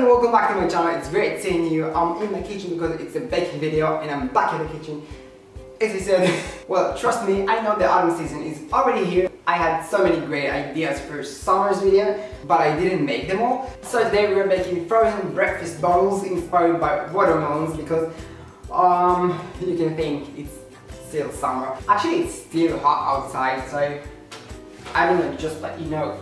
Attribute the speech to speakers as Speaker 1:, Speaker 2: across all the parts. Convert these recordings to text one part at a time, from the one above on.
Speaker 1: everybody, welcome back to my channel. It's great seeing you. I'm in the kitchen because it's a baking video and I'm back in the kitchen. As I said, well, trust me, I know the autumn season is already here. I had so many great ideas for summer's video, but I didn't make them all. So today we're making frozen breakfast bowls inspired by watermelons because um, you can think it's still summer. Actually, it's still hot outside, so I don't know, just let you know.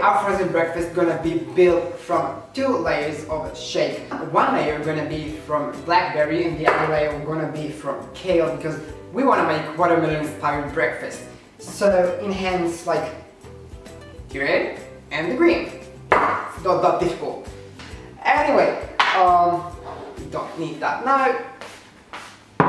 Speaker 1: Our frozen breakfast gonna be built from two layers of shake. One layer gonna be from blackberry and the other layer gonna be from kale because we wanna make watermelon inspired breakfast. So enhance like the red and the green. It's not that difficult. Anyway, um, don't need that now.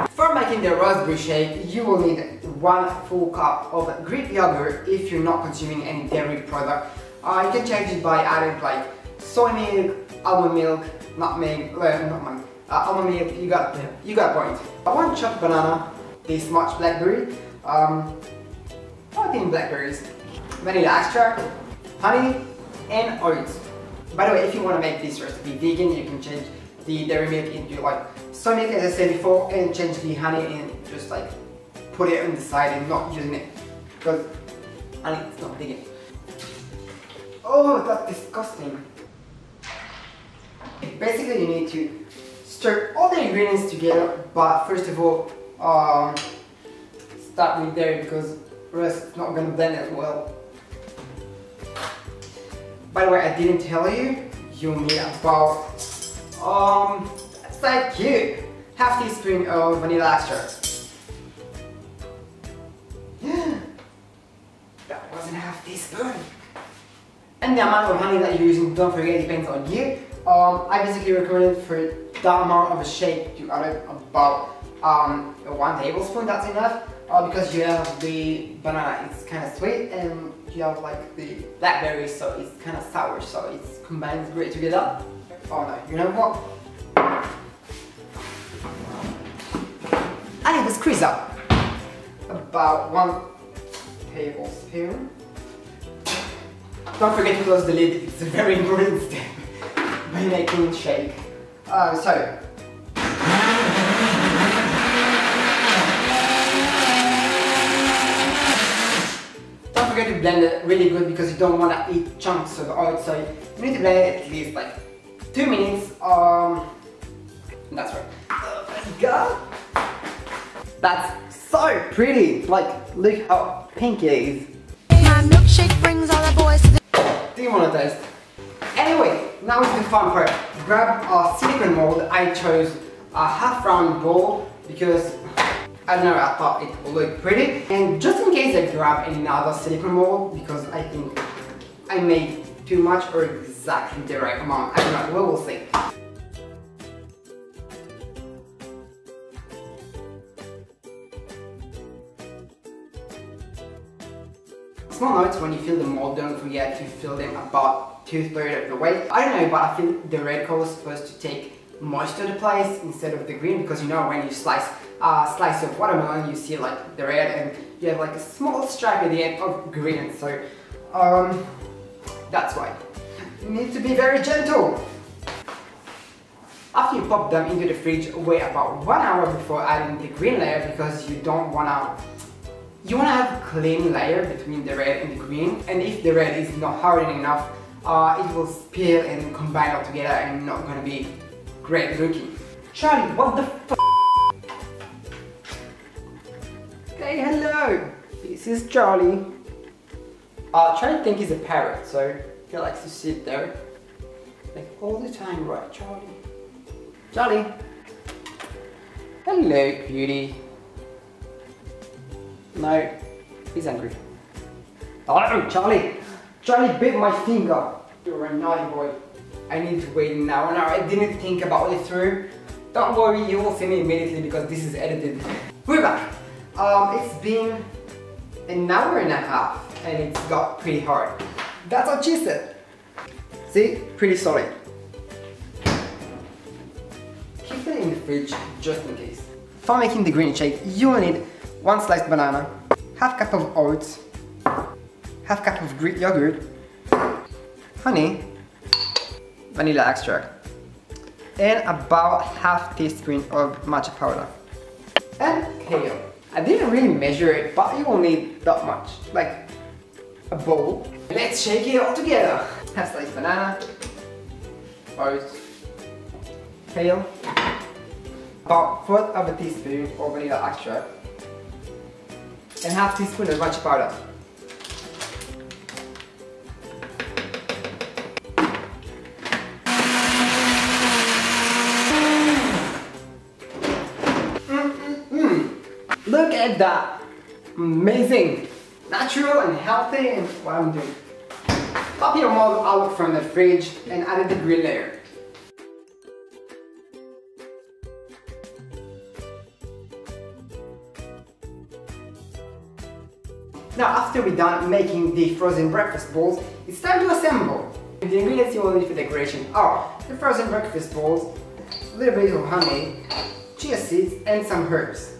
Speaker 1: For making the raspberry shake, you will need one full cup of Greek yogurt if you're not consuming any dairy product. Uh, you can change it by adding like soy milk, almond milk, nutmeg, uh, nutmeg, uh, almond milk, you got, you got point. One chopped banana, this much blackberry, um, 14 blackberries, vanilla extract, honey, and oats. By the way, if you want to make this recipe vegan, you can change the dairy milk into like soy milk as I said before and change the honey and just like put it on the side and not using it because honey is not vegan. Oh, that's disgusting. Basically, you need to stir all the ingredients together, but first of all, um, start with dairy because rest is not gonna blend as well. By the way, I didn't tell you, you need about, um, that's like cute, half teaspoon of vanilla extract. Yeah, that wasn't half teaspoon. And the amount of honey that you're using, don't forget, depends on you. Um, I basically recommend for that amount of a shake to add about um, one tablespoon, that's enough. Uh, because you have the banana, it's kind of sweet, and you have like the blackberries, so it's kind of sour, so it combines great together. Oh no, you know what? I have a squeeze up. About one tablespoon. Don't forget to close the lid, it's a very important step when making shake. Uh, so, don't forget to blend it really good because you don't want to eat chunks of oil, so you need to blend it at least like two minutes. Um, that's right. Oh god! That's so pretty! Like, look how pink it is.
Speaker 2: My milkshake brings all the boys
Speaker 1: demonetized. Anyway, now it's the fun part. Grab a silicone mold. I chose a half round bowl because I don't know, I thought it would look pretty. And just in case I grab another silicone mold because I think I made too much or exactly the right amount. I don't know, we will see. Small notes, when you fill the mold, don't forget to fill them about two-thirds of the way. I don't know, but I feel the red color is supposed to take most of the place instead of the green because you know when you slice a uh, slice of watermelon, you see like the red and you have like a small stripe at the end of green. So, um, that's why. You need to be very gentle. After you pop them into the fridge, wait about one hour before adding the green layer because you don't wanna you want to have a clean layer between the red and the green and if the red is not hardened enough uh, it will spill and combine all together and not gonna be great looking. Charlie, what the f Hey, hello! This is Charlie. Uh, Charlie think he's a parrot, so he likes to sit there. Like all the time, right Charlie? Charlie! Hello, cutie. No, he's angry. Oh, Charlie! Charlie bit my finger! You're a naughty boy. I need to wait an hour now. I didn't think about it through. Don't worry, you will see me immediately because this is edited. We're back. Um, it's been an hour and a half and it's got pretty hard. That's what she said. See? Pretty solid. Keep it in the fridge just in case. For making the green shake, you will need one sliced banana, half cup of oats, half cup of Greek yogurt, honey, vanilla extract and about half teaspoon of matcha powder and kale. I didn't really measure it, but you will need that much, like a bowl. Let's shake it all together. Have sliced banana, oats, kale, about fourth of a teaspoon of vanilla extract, and half teaspoon of matcha powder. Look at that! Amazing! Natural and healthy and what I'm doing. Pop your mold out from the fridge and add the grill layer. Now after we're done making the frozen breakfast balls, it's time to assemble. The ingredients you will need for decoration are the frozen breakfast balls, a little bit of honey, chia seeds and some herbs.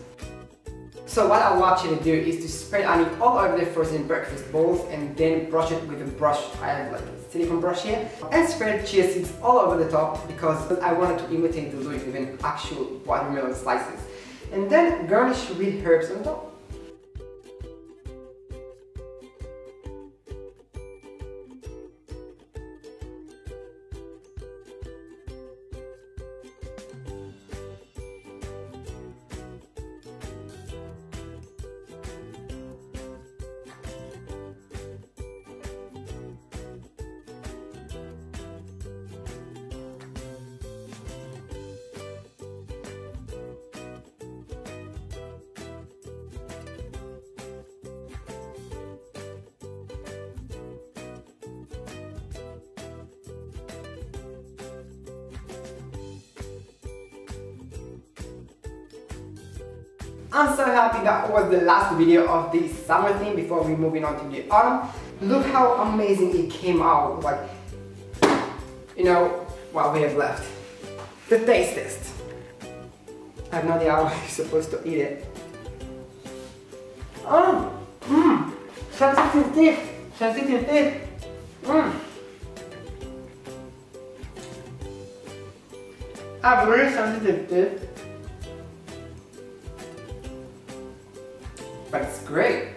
Speaker 1: So what I want you to do is to spread honey all over the frozen breakfast balls and then brush it with a brush. I have like a silicone brush here. And spread chia seeds all over the top because I wanted to imitate the look with an actual watermelon slices. And then garnish with herbs on top. I'm so happy that was the last video of this summer theme before we moving on to the autumn. Look how amazing it came out. Like, you know, what we have left. The taste test. I have no idea how you're supposed to eat it. Oh, mmm, sensitive teeth, sensitive teeth. Mmm. I have really sensitive teeth. But it's great.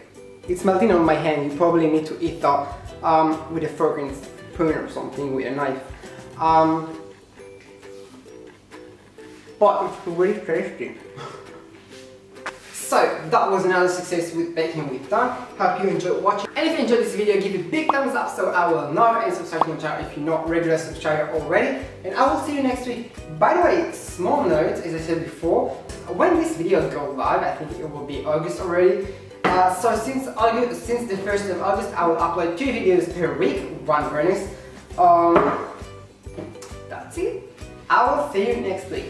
Speaker 1: It's melting on my hand. You probably need to eat that um, with a fork and spoon or something with a knife. Um, but it's really tasty. so that was another success with baking with Dan. Hope you enjoyed watching. And if you enjoyed this video, give it a big thumbs up so I will know and subscribe to my channel if you're not a regular subscriber already. And I will see you next week. By the way, small note, as I said before, when this video go live, I think it will be August already. Uh, so since August, since the 1st of August, I will upload two videos per week, one bonus. Um, that's it. I will see you next week.